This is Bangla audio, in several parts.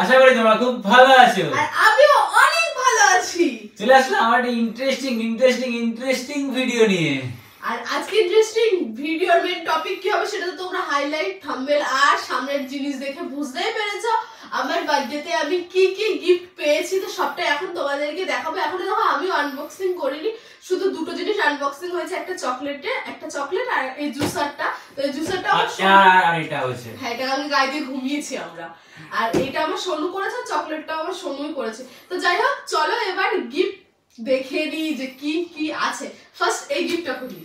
আশা করি তোমরা খুব ভালো আছো। আর আমিও অনেক ভালো আছি। চলে আসলাম আমার একটা ইন্টারেস্টিং ইন্টারেস্টিং ইন্টারেস্টিং ভিডিও নিয়ে। আর আজকে ইন্টারেস্টিং ভিডিওর মেন টপিক কি হবে সেটা তো তোমরা হাইলাইট থাম্বনেল আর সামনের জিনিস দেখে বুঝতেই পেরেছ। আমার বার্থডেতে আমি কি কি গিফট পেয়েছি তো সবটা এখন তোমাদেরকে দেখাবো। এখন দেখো আমি আনবক্সিং করিনি শুধু দুটো জিনিস আনবক্সিং হয়েছে একটা চকলেটে একটা চকলেট আর এই জুসারটা তো এই জুসারটা আর আমার আর- এটা হচ্ছে হ্যাঁ এটা আমি গায়ে দিয়ে ঘুমিয়েছি আমরা। আর এটা আমার সোনু করেছে চকলেটটা আমার সোনুই করেছে। তো যাই হোক চলো এবার গিফট দেখে নিই যে কি কি আছে। ফার্স্ট এই গিফটটা খুলি।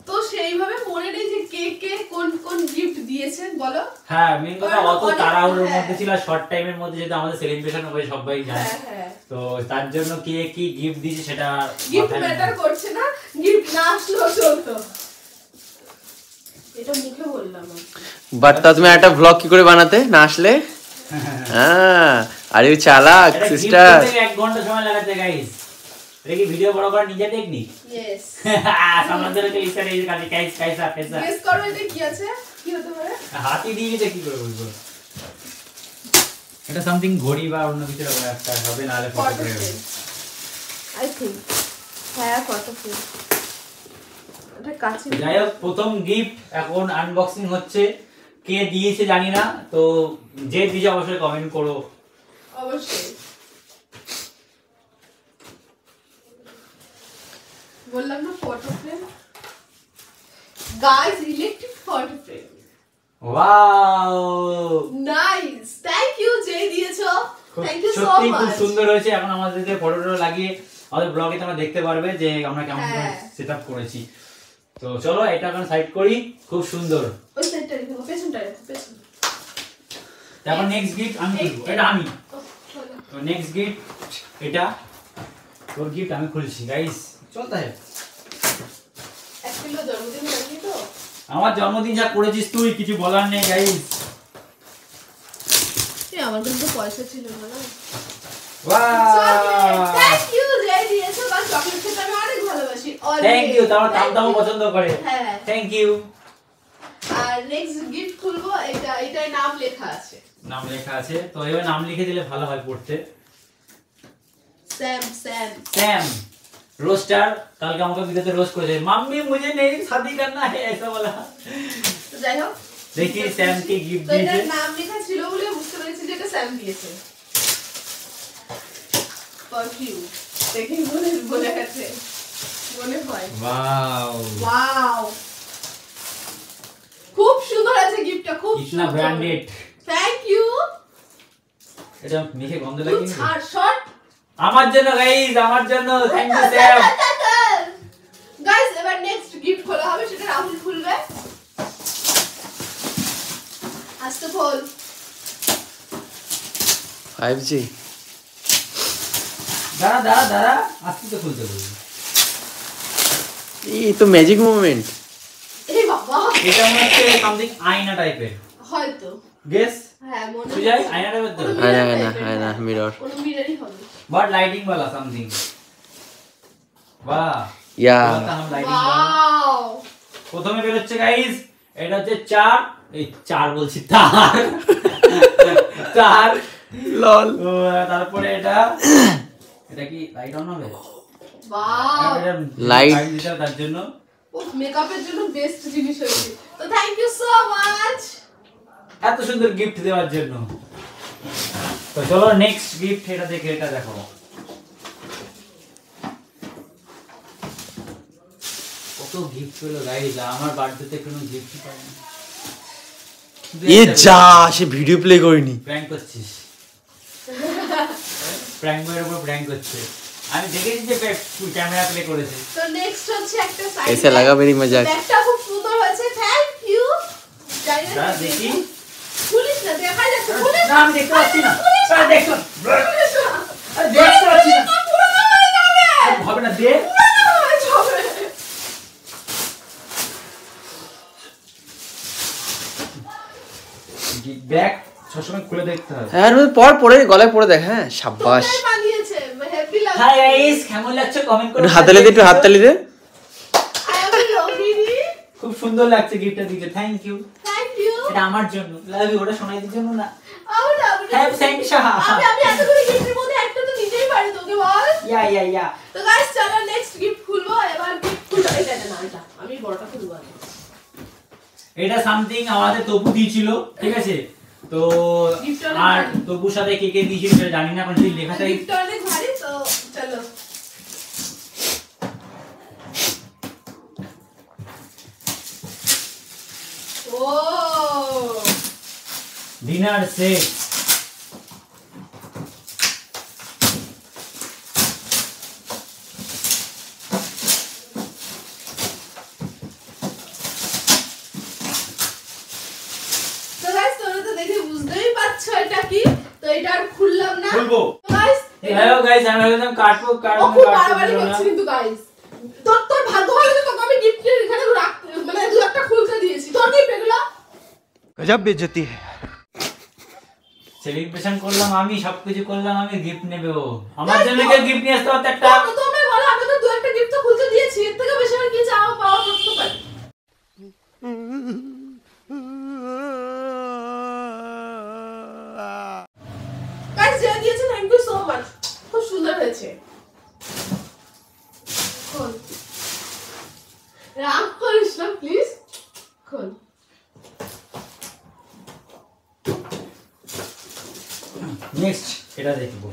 তো সেইভাবে মনে নেই যে কে কে কোন কোন গিফট দিয়েছেন বলো? হ্যাঁ মেন কথা অত তাড়াহুড়োর হ্যাঁ। মধ্যে ছিল শর্ট টাইমের মধ্যে যেহেতু আমাদের সেলিব্রেশন হবে সবাই জানে। হ্যাঁ হ্যাঁ। তো তার জন্য কে কি গিফট দিয়েছে সেটা গিফট ম্যাটার করছে না গিফট না আসলেও চলতো। এটা মুখে বললাম। বাট তা তুমি একটা ব্লগ কি করে বানাতে? না আসলে? হ্যাঁ। আরে চালাক সিস্টার এক ঘণ্টা সময় লাগাতে গাইস এটা কি ভিডিও বড় করার নিজে টেকনিক কে লিখতে এই কাজে করো এটা কি আছে? কি হতে পারে? হাতি দিয়ে কি করে বলব এটা সামথিং ঘড়ি বা অন্য কিছু একটা হবে ফটো ফ্রেম আই থিংক হ্যাঁ ফটো ফ্রেম এটা কাছে। যাই হোক প্রথম গিফট এখন আনবক্সিং হচ্ছে। কে দিয়েছে জানি না তো যে দিয়েছে অবশ্যই কমেন্ট করো। অবশ্যই। বললাম না photo frame guys electric photo frame wow nice thank you যে দিয়েছ। থ্যাংক ইউ সো সত্যি খুব সুন্দর হয়েছে। এখন আমাদের যে ফটোটা লাগিয়ে আমাদের ব্লগে তোমরা দেখতে পারবে যে আমরা কেমন হ্যাঁ। সেটআপ করেছি। তো চলো এটা এখন সাইড করি। খুব সুন্দর। ওই সাইডটা রেখো পেছনটা রেখো পেছন তারপর নেক্সট গিফট আমি এটা আমি। তো নেক্সট গিফট এটা তোর গিফট আমি খুলছি গাইস তো? আমার জন্মদিন যা করেছিস তুই কিছু বলার নেই গাইস আমার কিন্তু পয়সা ছিল না। না থ্যাংক ইউ বা চকলেট খেতে আমি অনেক ভালোবাসি থ্যাংক ইউ তোমার দাম Thank পছন্দ করে। হ্যাঁ। থ্যাংক ইউ আর নেক্সট গিফট খুলবো এটা এটার নাম লেখা আছে। নাম লেখা আছে। তো এবার নাম লিখে দিলে ভালো হয় পড়তে। Sam Sam. স্যাম रोस्टर कल का मौका तो रोस्ट कर मम्मी मुझे नहीं शादी करना है ऐसा बोला तो যাই হোক। দেখি স্যাম কে গিফট দিয়েছে। তো এর নাম লেখা ছিল বলে বুঝতে পেরেছি যে এটা স্যাম দিয়েছে। পারফিউম দেখি মনে বলে গেছে মনে হয়। ওয়াও ওয়াও খুব সুন্দর আছে গিফটটা খুব ইতনা ব্র্যান্ডেড থ্যাংক ইউ এটা মিখে গন্ধ লাগে ছাড় শর্ট আমার জন্য গাইস আমার জন্য থ্যাংক ইউ স্যাম গাইস এবার নেক্সট গিফট খোলা হবে সেটা রাহুল খুলবে। আস্তে খোল ফাইভ জি দাঁড়া দাঁড়া দাঁড়া আজকে তো খুলতে বলবি এই তো ম্যাজিক মুভমেন্ট এই বাবা। এটা মনে হচ্ছে সামথিং আয়না টাইপের হয়তো। গেস সুজয় আয়নার আয়না আয়না আয়না মিরর মিররই হবে বাট লাইটিং वाला সামথিং বাহ ইয়া ওয়াও প্রথমে বের হচ্ছে গাইস এটা হচ্ছে চার। এই চার বলছি তার। তার। লল তারপরে এটা। এটা কি লাইট অন হবে? লাইট তার জন্য। মেকআপের জন্য বেস্ট জিনিস হয়েছে। তো থ্যাংক ইউ সো মাচ এত সুন্দর গিফট দেওয়ার জন্য। তো চলো নেক্সট গিফট এটা দেখে এটা দেখো কত গিফট পেল গাইজ আমার বার্থডেতে কোনো গিফট পাইনি। এ যা সে ভিডিও প্লে করিনি। প্র্যাঙ্ক করছিস। প্র্যাঙ্ক এর উপর প্র্যাঙ্ক করছে। আমি দেখেছি যে ক্যামেরা প্লে করেছে। তো নেক্সট হচ্ছে একটা সাইড এসে লাগা বেরি মজা। একটা খুব সুন্দর হয়েছে থ্যাংক ইউ দেখি। খুলিস না দেখাই যাচ্ছে খুলিস না। আমি দেখতে পাচ্ছি না। আরে দেখো আরে দেখতে পাচ্ছি না। পুরোনো হয়ে যাবে। আরে হবে না দে। পুরোনো যাবে। ব্যাগ সবসময় খুলে দেখতে হবে পর পরে গলায় পরে দেখ হ্যাঁ সাব্বাস। তোমরাই বানিয়েছে হাই গাইস কেমন লাগছে কমেন্ট করো একটু হাততালি দে একটু হাততালি দে। আই এম রোহিণী খুব সুন্দর লাগছে গিফটটা দিতে থ্যাংক ইউ এটা আমার জন্য। লাভ ইউ ওটা শোনাই জন্য না। আমি না, আমি। হ্যাঁ, thank you, Shaha. আমি আমি এতগুলো গিফটের মধ্যে একটা তো নিতেই পারি তোকে বল। ইয়া ইয়া ইয়া। তো গাইস চলো নেক্সট গিফট খুলবো। এবার গিফট খুলবো এটা এটা না এটা। আমি বড়টা খুলবো এটা সামথিং আমাদের তপু দিয়েছিল ঠিক আছে? তো আর। তপুর সাথে কে কে দিয়েছিল সেটা জানি না এখন লেখা থাকে গিফটটা অনেক ভারী তো চলো। ও খুললাম না খুলবো গাইস হ্যালো গাইস আমি বললাম কাটবো ও কাটবো খুব কাটবো বাড়াবাড়ি বললো না। করছে কিন্তু গাইস তোর তোর ভাগ্য ভালো যে তোকে আমি গিফটের এখানে রাখ মানে দু একটা খুলতে দিয়েছি তোর গিফট এগুলো गजब बेइज्जती है সেলিব্রেশন করলাম আমি সবকিছু করলাম আমি গিফট নেবে ও। আমার জন্য কেউ গিফট নিয়ে আসতে পারতো একটা তো তোমরা বলো আমি তো দু একটা গিফট তো খুলতে দিয়েছি। এর থেকে বেশি আর কি চাও পাওয়া করতে পারি। গাইস যে দিয়েছে থ্যাংক ইউ সো মাচ খুব সুন্দর হয়েছে। খোল রাগ করিস না প্লিজ খোল নেক্সট এটা দেখব।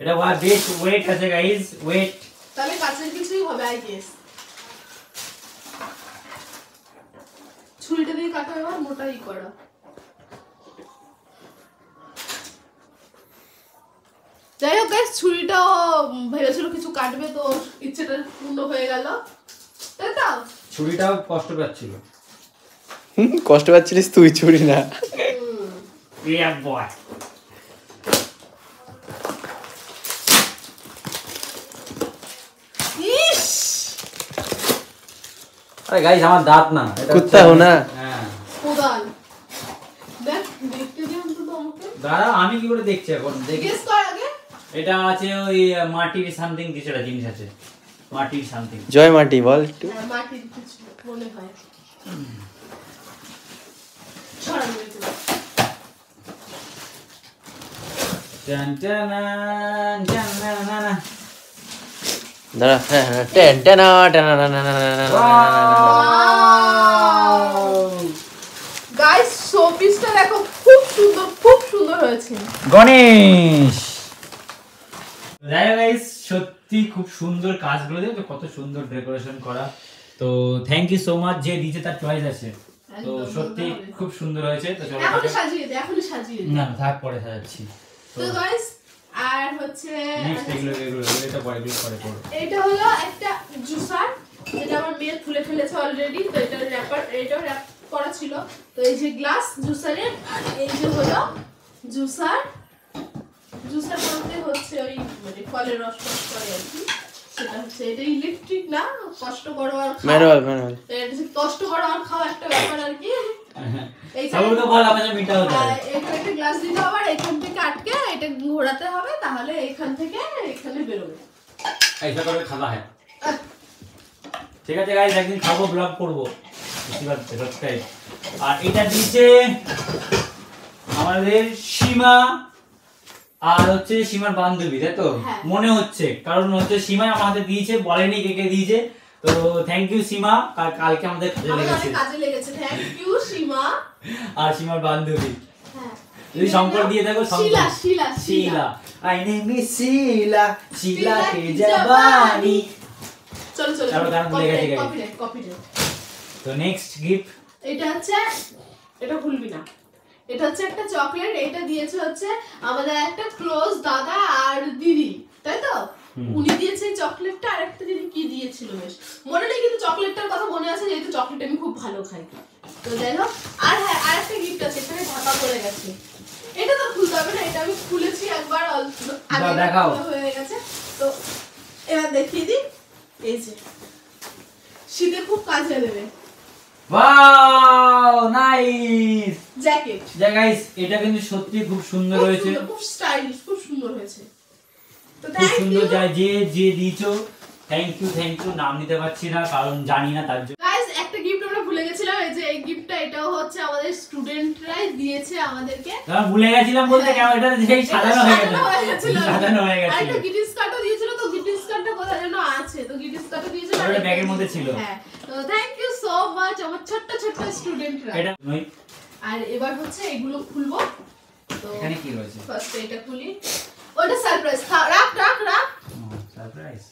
এটা ওয়া বেশ ওয়েট আছে গাইস ওয়েট তাহলে কাছের কিছুই হবে আই গেস ছুরিটা দিয়ে কাটা এবার মোটাই করা। যাই হোক গাইস ছুরিটাও ভেবেছিল কিছু কাটবে তো ইচ্ছেটা পূর্ণ হয়ে গেল। তাই তো? ছুরিটাও কষ্ট পাচ্ছিল। হুম, কষ্ট পাচ্ছিলিস তুই ছুরি না। ইয়া আরে গাইস আমার দাঁত না এটা কুত্তা হো না। হ্যাঁ। দাঁড়া আমি কি করে দেখছি এখন? দেখি। এটা আছে ওই মাটির সামথিং কিছু একটা জিনিস আছে। মাটির সামথিং জয় মাটি বল একটু। হ্যাঁ, মাটির কিছু মনে হয়। টান টান টান হ্যাঁ হ্যাঁ গাইস দেখো খুব সুন্দর খুব সুন্দর হয়েছে গণেশ গাইস সত্যি খুব সুন্দর কাজগুলো দেখো কত সুন্দর ডেকোরেশন করা তো থ্যাংক ইউ সো মাচ যে দিয়েছে তার চয়েস আছে তো সত্যি খুব সুন্দর হয়েছে তো চলো এটাকে- সাজিয়ে দে এখনই সাজিয়ে দে। না থাক পরে সাজাচ্ছি। তো গাইস আর হচ্ছে নেক্সট এগুলো এগুলো এটা পরে এগুলো পরে করব। এটা হলো একটা জুসার যেটা আমার মেয়ে খুলে ফেলেছে অলরেডি তো এটা র্যাপার এটাও র্যাপ করা ছিল। তো এই যে গ্লাস জুসারের এই যে হলো জুসার। জুসার বলতে হচ্ছে ওই মানে ফলের রস রস করে আর কি। সেটা হচ্ছে এটা ইলেকট্রিক না? কষ্ট করো আর ম্যানুয়াল ম্যানুয়াল। কষ্ট করো আর খাওয়া একটা ব্যাপার আর কি। এইখানে- সবগুলো বল আমাদের মিটা হতে আর হবে এখানে একটা গ্লাস দিতে হবে এখান থেকে আটকে এটা ঘোরাতে হবে তাহলে এখান থেকে এখানে বেরোবে। ऐसा করে খাওয়া হয়। ঠিক আছে একদিন খাব ব্লগ করব। আর এটা দিচ্ছে আমাদের সীমা আর হচ্ছে সীমার বান্ধবী তাই তো? হ্যাঁ। মনে হচ্ছে। কারণ হচ্ছে সীমা আমাদের দিয়েছে বলেনি কে কে দিয়েছে। তো থ্যাংক ইউ সীমা কাল কালকে আমাদের কাজে লেগেছে। কাজে লেগেছে। থ্যাংক ইউ সীমা। আর সীমার বান্ধবী। হ্যাঁ। যদি শঙ্কর দিয়ে থাকো Shankar. Sheila Sheila Sheila. I name is Sheila Sheila কে জবানি চলো চলো চলো, গান ভুলে গেছি, কপিরাইট তো নেক্সট গিফট এটা হচ্ছে এটা ভুলবি না। এটা হচ্ছে একটা চকলেট এটা দিয়েছে হচ্ছে আমাদের একটা ক্লোজ দাদা আর দিদি তাই তো? উনি দিয়েছে চকলেটটা আর একটা দিদি কি দিয়েছিল বেশ। মনে নেই কিন্তু চকলেটটার কথা মনে আছে যেহেতু চকলেট আমি খুব ভালো খাই। তো যাই হোক আর হ্যাঁ আর একটা গিফট আছে এখানে ঢাকা পড়ে গেছে। এটা তো খুলতে হবে না এটা আমি খুলেছি একবার আগে হয়ে গেছে। তো এবার দেখিয়ে দিই। এই যে শীতে খুব কাজে দেবে। ওয়াও নাইস জ্যাকেট যা গাইস এটা কিন্তু সত্যি খুব সুন্দর হয়েছে। খুব স্টাইলিশ খুব সুন্দর হয়েছে। তো খুব থ্যাংক সুন্দর ইউ যা যে থ্যাংক ইউ থ্যাংক ইউ নাম নিতে পারছি না কারণ জানি না তার জন্য। গাইস একটা গিফট আমরা ভুলে গেছিলাম এই যে এই গিফটটা এটাও হচ্ছে আমাদের স্টুডেন্টরাই দিয়েছে আমাদেরকে। কারণ ভুলে গেছিলাম বলতে এটা সেই সাজানো হয়ে গেছে। সাজানো হয়ে হয়ে আর গেছে একটা গ্রিটিংস কার্ডও দিয়েছিল তো গ্রিটিংস কার্ডটা কোথায় যেন আছে তো গ্রিটিংস কার্ডও দিয়েছিল ওটা ব্যাগের মধ্যে ছিল। হ্যাঁ তো থ্যাংক সো মাচ আমার ছোট্ট ছোট্ট স্টুডেন্টরা এটা নই। আর এবার হচ্ছে এগুলো খুলবো। তো এখানে কি রয়েছে? ফার্স্ট এটা খুলি। ওটা সারপ্রাইজ রাখ রাখ রাখ। সারপ্রাইজ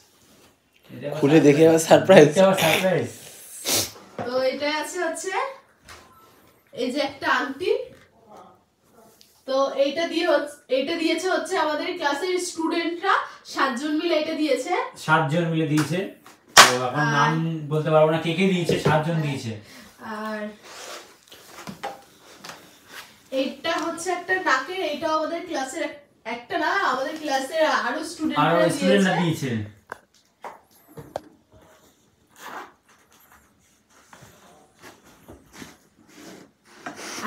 খুলে দেখে আবার surprise। সারপ্রাইজ তো এটা আছে হচ্ছে এই যে একটা আংটি। তো এইটা দিয়ে এইটা দিয়েছে হচ্ছে আমাদের ক্লাসের স্টুডেন্টরা সাতজন মিলে এটা দিয়েছে। সাতজন মিলে দিয়েছে। তো এখন নাম বলতে পারব না কে কে দিয়েছে সাতজন দিয়েছে। আর এটা হচ্ছে একটা নাকের এটা আমাদের ক্লাসের একটা না আমাদের ক্লাসের আরও স্টুডেন্টরা দিয়েছে দিয়েছে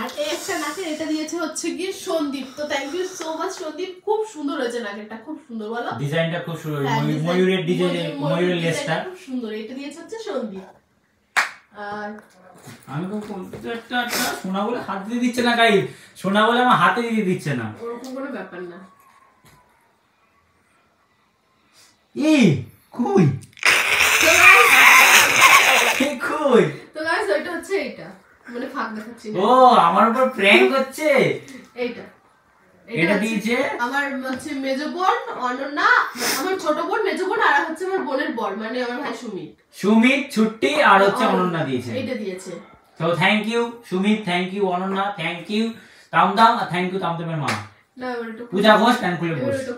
আর এই একটা নাকের এটা দিয়েছে হচ্ছে কি সন্দীপ। তো thank you so much Sandeep. খুব সুন্দর হয়েছে নাকেরটা খুব সুন্দর বলো। ডিজাইনটা খুব সুন্দর। হ্যাঁ, ময়ূরের ডিজাইন ময়ূরের লেসটা। খুব সুন্দর। এটা দিয়েছে হচ্ছে সন্দীপ। আর আমি খুব একটা একটা সোনা বলে হাত দিয়ে দিচ্ছে না গাই সোনা বলে আমার হাতে দিয়ে দিচ্ছে না। ওরকম কোনো ব্যাপার না। এই কই? তো কই? তো গাইস ওইটা হচ্ছে এইটা। মানে ফাঁক দেখাচ্ছি। ও আমার উপর প্র্যাঙ্ক হচ্ছে? এইটা। এটা দিয়েছে? আমার হচ্ছে মেজো বোন অনন্যা আমার ছোট বোন মেজো বোন আর হচ্ছে আমার বোনের বর মানে আমার ভাই সুমিত। সুমিত ছুট্টি আর হচ্ছে অনন্যা দিয়েছে। এইটা দিয়েছে। তো thank you Sumit thank you Ananya thank you তামদাম আর থ্যাংক ইউ তামদামের মা। এটা। পূজা ঘোষ প্যান খুলে ঘোষ এটা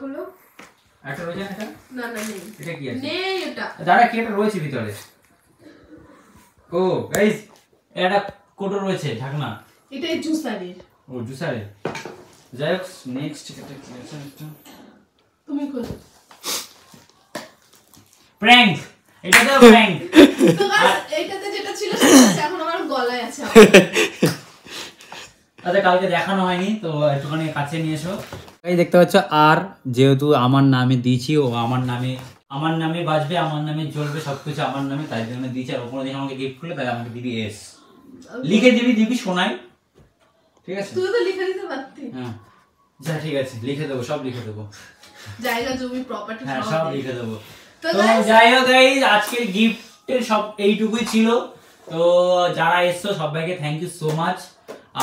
একটা রয়েছে এটা? না না নেই। এটা কি আছে? নেই এটা। দাঁড়া কি একটা রয়েছে ভিতরে? ও গাইস এটা কোটো রয়েছে ঢাকনা। এটা জুসারির। ও জুসারে যাই হোক নেক্সট এটা কি আছে তুমি খোলো প্র্যাঙ্ক এটা তো প্র্যাঙ্ক তো guys, এইটাতে যেটা ছিল সেটা এখন আমার গলায় আছে আচ্ছা কালকে দেখানো হয়নি তো একটুখানি কাছে নিয়ে এসো। এই দেখতে পাচ্ছ আর যেহেতু আমার নামে দিয়েছি ও আমার নামে আমার নামে বাজবে আমার নামে চলবে সবকিছু আমার নামে তাই জন্য দিয়েছি। আর ওপরে দিকে আমাকে গিফট করলে তাই আমাকে দিবি এস লিখে দিবি দিবি শোনাই। ঠিক আছে? তুই তো লিখে দিতে পারতি। হ্যাঁ। যা ঠিক আছে লিখে দেবো সব লিখে দেবো। জায়গা জমি প্রপার্টি হ্যাঁ সব লিখে দেবো। তো যাই হোক guys, আজকের গিফটের সব এইটুকুই ছিল। তো যারা এসছো সবাইকে থ্যাংক ইউ সো মাচ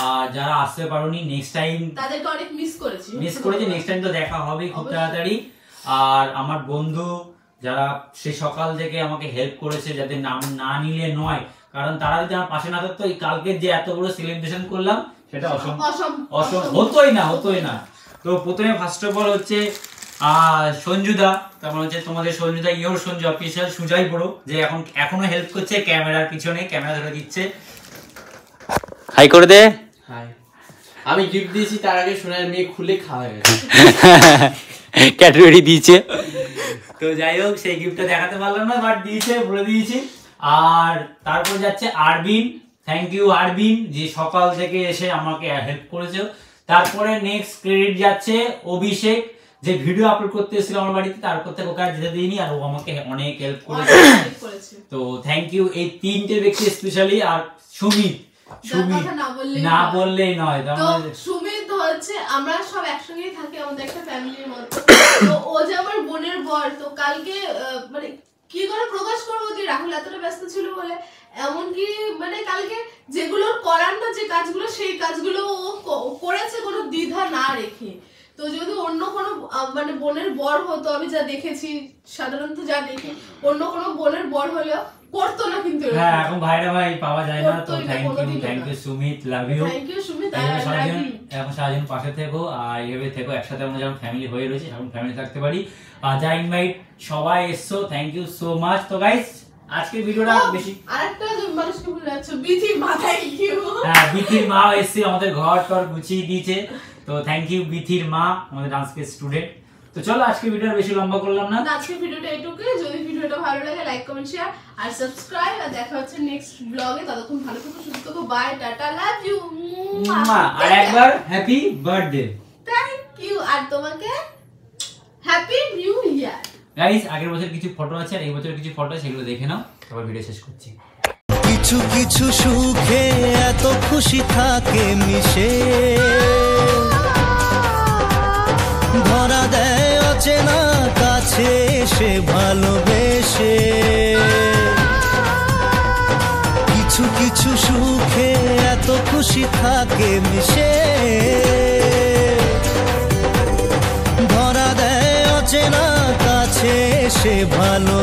আর যারা আসতে পারোনি নেক্সট টাইম তাদেরকে অনেক মিস করেছি। মিস করেছি নেক্সট টাইম তো দেখা হবে খুব তাড়াতাড়ি। আর আমার বন্ধু যারা সে সকাল থেকে আমাকে হেল্প করেছে যাতে নাম না নিলে নয় কারণ তারা যদি আমার পাশে না থাকতো এই কালকের যে এত বড় সেলিব্রেশন করলাম সেটা অসম্ভব অসম অসম হতোই না হতোই না। তো প্রথমে ফার্স্ট অফ অল হচ্ছে আহ, সঞ্জুদা তারপর হচ্ছে তোমাদের সঞ্জুদা ইয়োর সঞ্জু অফিসিয়াল সুজাই বড়ো যে এখন এখনও হেল্প করছে ক্যামেরার পিছনে ক্যামেরা ধরে দিচ্ছে। হাই করে দে। হাই আমি গিফট দিয়েছি তার আগে সোনার মেয়ে খুলে খাওয়া গেছে। ক্যাটাগরি দিয়েছে। তো যাই হোক সেই গিফটটা দেখাতে পারলাম না বাট দিয়েছে বলে দিয়েছি। আর তারপর যাচ্ছে আরবিন। থ্যাংক ইউ আরবিন যে সকাল থেকে এসে আমাকে হেল্প করেছে। তারপরে নেক্সট ক্রেডিট যাচ্ছে অভিষেক যে ভিডিও আপলোড করতে এসেছিল আমার বাড়িতে তারপর থেকে ওকে আর যেতে দিইনি আর ও আমাকে অনেক হেল্প করেছে। তো থ্যাংক ইউ এই তিনটে ব্যক্তি স্পেশালি আর সুমিত সুমিত। না বললেই নয়। সুমিত হচ্ছে আমরা সব একসঙ্গেই থাকি আমাদের একটা ফ্যামিলির মতো তো ও যে আমার বোনের বর তো কালকে মানে কি করে প্রকাশ করব যে রাহুল এতটা ব্যস্ত ছিল বলে? এমনকি মানে কালকে যেগুলো করার না যে কাজগুলো সেই কাজগুলো ও করেছে কোনো দ্বিধা না রেখে। তো যদি অন্য কোনো মানে বোনের বর হতো আমি যা দেখেছি সাধারণত যা দেখি অন্য কোনো বোনের বর হলেও করতো না কিন্তু হ্যাঁ এখন ভাইরা ভাই পাওয়া যায় না তো thank you thank you Sumit love you thank you আর সারাদিন এখন সারাদিন পাশে থেকো আর এইভাবে থেকো একসাথে আমরা যেমন ফ্যামিলি হয়ে রয়েছে এখন ফ্যামিলি থাকতে পারি। আর যা ইনভাইট সবাই এসছো থ্যাংক ইউ সো মাচ তো গাইস আজকের ভিডিওটা বেশি আরেকটা মানুষকে ভুলে যাচ্ছ বিথি মাথায় কিউ হ্যাঁ বিথির মা এসে আমাদের ঘর টর গুছিয়ে দিয়েছে। তো থ্যাংক ইউ বিথির মা আমাদের ডান্স স্টুডেন্ট তো চলো আজকে ভিডিওটা বেশি লম্বা করলাম না। আজকের ভিডিওটা এটুকুই যদি ভিডিওটা ভালো লাগে লাইক কমেন্ট শেয়ার আর সাবস্ক্রাইব আর দেখা হচ্ছে নেক্সট ব্লগে ততক্ষণ ভালো থেকো সুস্থ থেকো। বাই টাটা লাভ ইউ মা, আর একবার হ্যাপি বার্থডে থ্যাংক ইউ আর তোমাকে হ্যাপি নিউ ইয়ার গাইস আগের বছর কিছু ফটো আছে আর এই বছর কিছু ফটো সেগুলো দেখে নাও। তারপর ভিডিও শেষ করছি। কিছু কিছু সুখে এত খুশি থাকে মিশে। ধরা দেয় অচেনা কাছে, সে ভালোবেসে। কিছু কিছু সুখে এত খুশি থাকে মিশে। ধরা দেয় অচেনা কাছে, সে ভালো